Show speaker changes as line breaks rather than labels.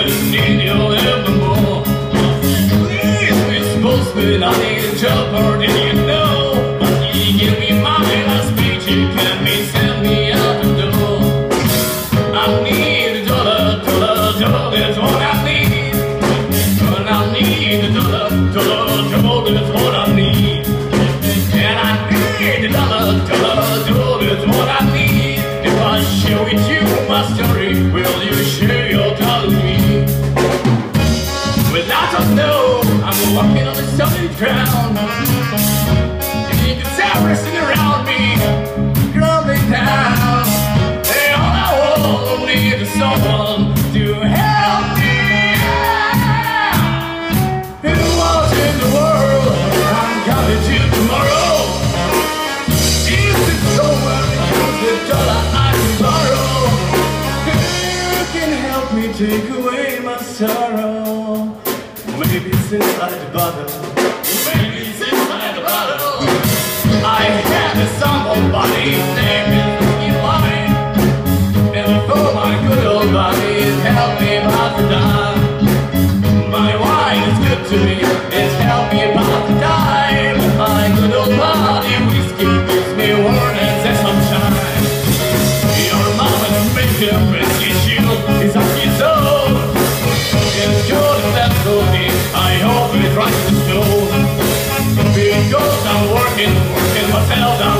couldn't need you anymore. Please, Miss Postman, I need a job, or did you know? You give me my last paycheck, can me send me out the door? I need a dollar, dollar, dollar, is what I need. But I need a dollar, dollar, dollar, that's what I need. And I need a dollar, dollar, dollar, that's what I need. If I share with you my story, will Know, I'm walking on the solid ground. And can see everything around me crumbling down. All someone to help me. In the world? I'm to tomorrow. Is? Who can help me take away my sorrow? Maybe it's inside the bottle. Maybe it's inside the bottle. I had a somebody's name is Ricky Wine. And for my good old body, help me to die. My wine is good to me, it's helped me about fell down.